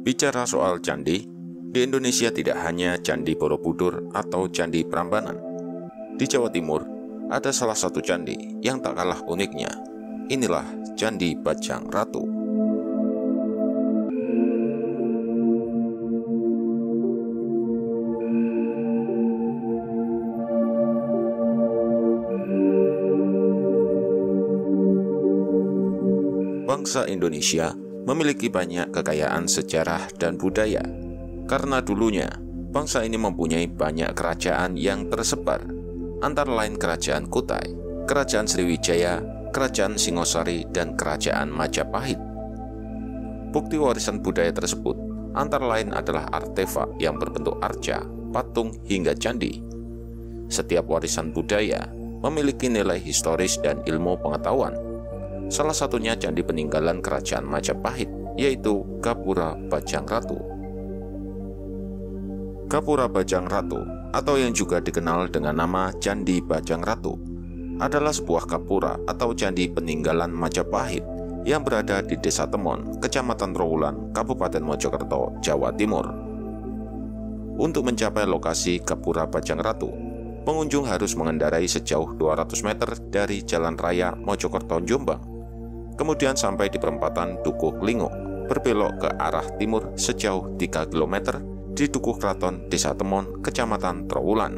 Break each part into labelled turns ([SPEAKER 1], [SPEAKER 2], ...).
[SPEAKER 1] Bicara soal candi, di Indonesia tidak hanya Candi Borobudur atau Candi Prambanan. Di Jawa Timur, ada salah satu candi yang tak kalah uniknya. Inilah Candi Bajang Ratu. Bangsa Indonesia memiliki banyak kekayaan sejarah dan budaya. Karena dulunya, bangsa ini mempunyai banyak kerajaan yang tersebar, antara lain Kerajaan Kutai, Kerajaan Sriwijaya, Kerajaan Singosari, dan Kerajaan Majapahit. Bukti warisan budaya tersebut antara lain adalah artefak yang berbentuk arca, patung, hingga candi. Setiap warisan budaya memiliki nilai historis dan ilmu pengetahuan Salah satunya candi peninggalan kerajaan Majapahit, yaitu Gapura Bajang Ratu. Gapura Bajang Ratu, atau yang juga dikenal dengan nama Candi Bajang Ratu, adalah sebuah gapura atau candi peninggalan Majapahit yang berada di Desa Temon, Kecamatan Trawulan, Kabupaten Mojokerto, Jawa Timur. Untuk mencapai lokasi Gapura Bajang Ratu, pengunjung harus mengendarai sejauh 200 meter dari Jalan Raya Mojokerto Jombang kemudian sampai di perempatan Dukuh Lingo, berbelok ke arah timur sejauh 3 km di Dukuh Kraton, Desa Temon, Kecamatan Trawulan.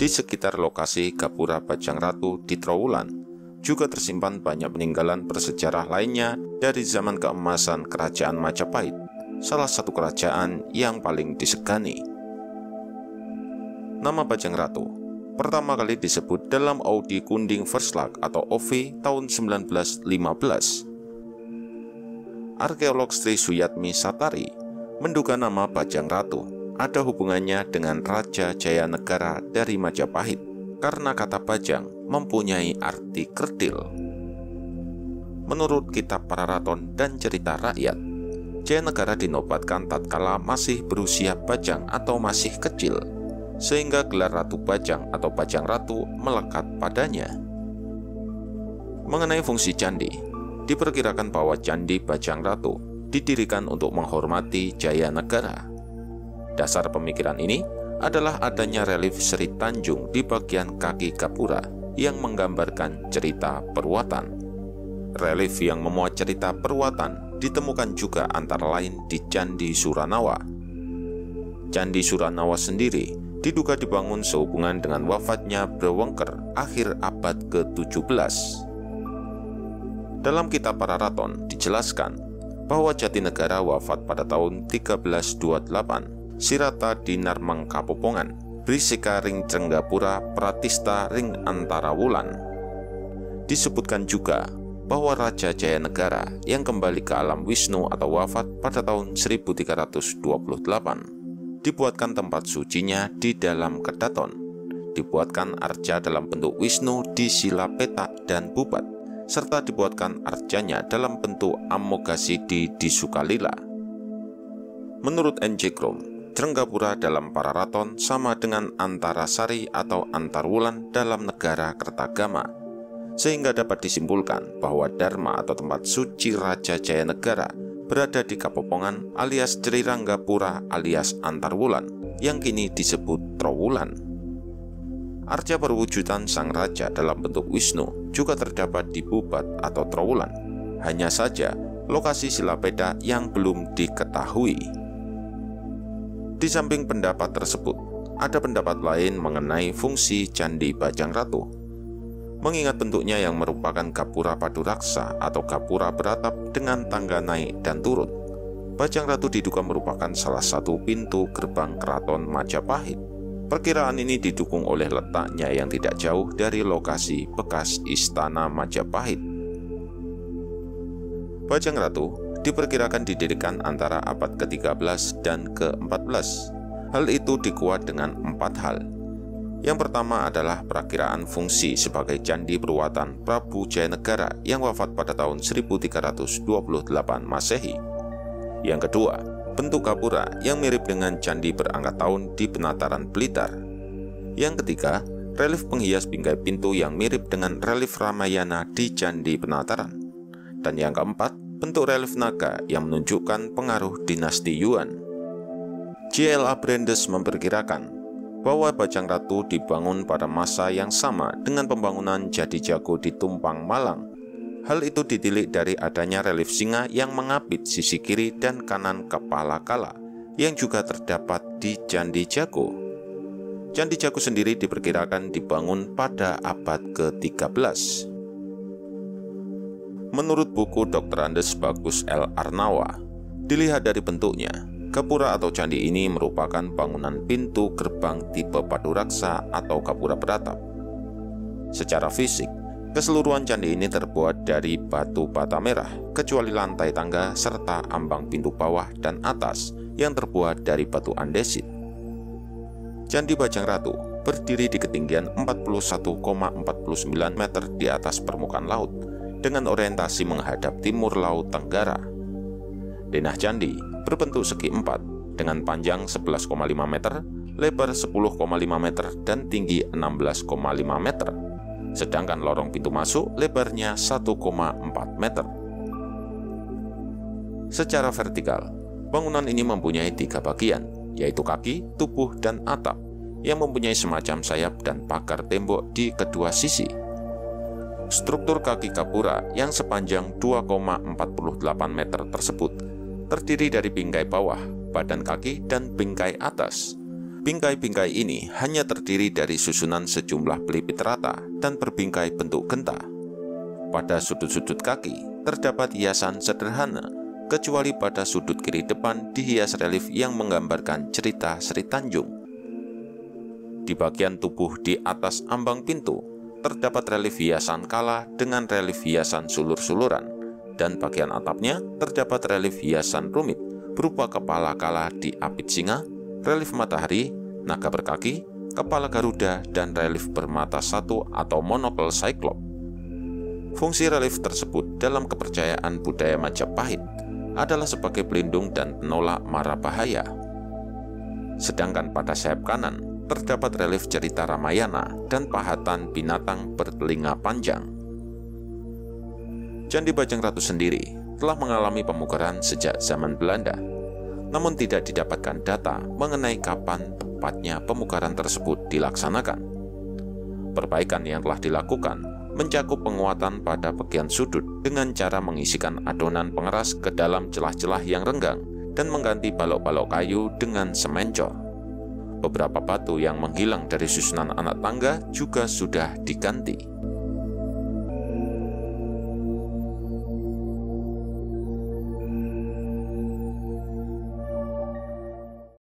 [SPEAKER 1] Di sekitar lokasi Gapura Bajang Ratu di Trawulan, juga tersimpan banyak peninggalan bersejarah lainnya dari zaman keemasan Kerajaan Majapahit, salah satu kerajaan yang paling disegani. Nama Bajang Ratu pertama kali disebut dalam Audi Kunding Verslag atau OV tahun 1915. Arkeolog Sri Suyatmi Satari menduga nama Bajang Ratu ada hubungannya dengan Raja Jaya Negara dari Majapahit karena kata Bajang mempunyai arti kerdil. Menurut kitab Pararaton dan cerita rakyat, Jaya Negara dinobatkan tatkala masih berusia bajang atau masih kecil sehingga gelar Ratu Bajang atau Bajang Ratu melekat padanya. Mengenai fungsi candi, diperkirakan bahwa Candi Bajang Ratu didirikan untuk menghormati Jaya Negara. Dasar pemikiran ini adalah adanya relief Sri Tanjung di bagian kaki Gapura yang menggambarkan cerita perwatan. Relief yang memuat cerita perwatan ditemukan juga antara lain di Candi Suranawa. Candi Suranawa sendiri diduga dibangun sehubungan dengan wafatnya Brewengker akhir abad ke-17. Dalam kitab Pararaton dijelaskan bahwa Jatinegara wafat pada tahun 1328, Sirata Dinar Mangkapopongan, Brisika Ring Cenggapura Pratista Ring Antara Wulan. Disebutkan juga bahwa Raja Jaya Negara yang kembali ke alam Wisnu atau wafat pada tahun 1328 dibuatkan tempat sucinya di dalam kedaton, dibuatkan arca dalam bentuk Wisnu di sila petak dan bubat, serta dibuatkan arcanya dalam bentuk Amogasidi di Sukalila. Menurut N.J. Krom, Trenggapura dalam Pararaton sama dengan antara sari atau antarwulan dalam negara Kertagama, sehingga dapat disimpulkan bahwa Dharma atau tempat suci Raja Jaya Negara berada di Kapopongan alias Jeriranggapura alias Antarwulan yang kini disebut Trowulan. Arca perwujudan sang raja dalam bentuk Wisnu juga terdapat di Bubat atau Trowulan. Hanya saja lokasi Silapeda yang belum diketahui. Di samping pendapat tersebut, ada pendapat lain mengenai fungsi Candi Bajang Ratu mengingat bentuknya yang merupakan gapura padu raksa atau gapura beratap dengan tangga naik dan turun. Bajang Ratu diduga merupakan salah satu pintu gerbang keraton Majapahit. Perkiraan ini didukung oleh letaknya yang tidak jauh dari lokasi bekas istana Majapahit. Bajang Ratu diperkirakan didirikan antara abad ke-13 dan ke-14. Hal itu dikuat dengan empat hal, yang pertama adalah perakiraan fungsi sebagai candi perwatan Prabu Jayanegara yang wafat pada tahun 1328 Masehi. Yang kedua, bentuk gapura yang mirip dengan candi berangkat tahun di penataran Blitar. Yang ketiga, relief penghias bingkai pintu yang mirip dengan relief Ramayana di Candi Penataran. Dan yang keempat, bentuk relief naga yang menunjukkan pengaruh dinasti Yuan. JLA Brandes memperkirakan bahwa Bajang Ratu dibangun pada masa yang sama dengan pembangunan Jadi Jago di Tumpang, Malang. Hal itu ditilik dari adanya relief singa yang mengapit sisi kiri dan kanan kepala kala yang juga terdapat di Candi Jago. Candi Jago sendiri diperkirakan dibangun pada abad ke-13. Menurut buku Dr. Andes Bagus L. Arnawa, dilihat dari bentuknya, Gapura atau candi ini merupakan bangunan pintu gerbang tipe Paduraksa atau Gapura beratap. Secara fisik, keseluruhan candi ini terbuat dari batu bata merah, kecuali lantai tangga serta ambang pintu bawah dan atas yang terbuat dari batu andesit. Candi Bajang Ratu berdiri di ketinggian 41,49 meter di atas permukaan laut dengan orientasi menghadap timur laut Tenggara. Denah candi berbentuk segi empat dengan panjang 11,5 meter, lebar 10,5 meter, dan tinggi 16,5 meter. Sedangkan lorong pintu masuk lebarnya 1,4 meter. Secara vertikal, bangunan ini mempunyai tiga bagian, yaitu kaki, tubuh, dan atap, yang mempunyai semacam sayap dan pagar tembok di kedua sisi. Struktur kaki kapura yang sepanjang 2,48 meter tersebut terdiri dari bingkai bawah, badan kaki, dan bingkai atas. Bingkai-bingkai ini hanya terdiri dari susunan sejumlah pelipit rata dan berbingkai bentuk genta. Pada sudut-sudut kaki terdapat hiasan sederhana, kecuali pada sudut kiri depan dihias relief yang menggambarkan cerita Sri Tanjung. Di bagian tubuh di atas ambang pintu terdapat relief hiasan kala dengan relief hiasan sulur-suluran dan bagian atapnya terdapat relief hiasan rumit berupa kepala kala di apit singa, relief matahari, naga berkaki, kepala garuda, dan relief bermata satu atau monopel cyclop. Fungsi relief tersebut dalam kepercayaan budaya Majapahit adalah sebagai pelindung dan penolak mara bahaya. Sedangkan pada sayap kanan terdapat relief cerita Ramayana dan pahatan binatang bertelinga panjang. Candi Bajang Ratu sendiri telah mengalami pemugaran sejak zaman Belanda, namun tidak didapatkan data mengenai kapan tepatnya pemugaran tersebut dilaksanakan. Perbaikan yang telah dilakukan mencakup penguatan pada bagian sudut dengan cara mengisikan adonan pengeras ke dalam celah-celah yang renggang dan mengganti balok-balok kayu dengan semencol. Beberapa batu yang menghilang dari susunan anak tangga juga sudah diganti.